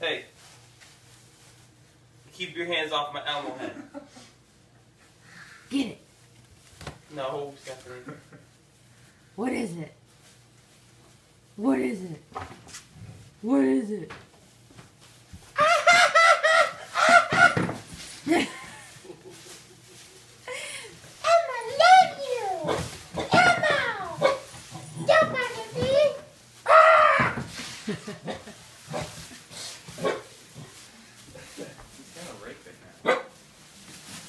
Hey. Keep your hands off my Elmo head. Get it. No, Stephanie. What is it? What is it? What is it? Elmo, love you.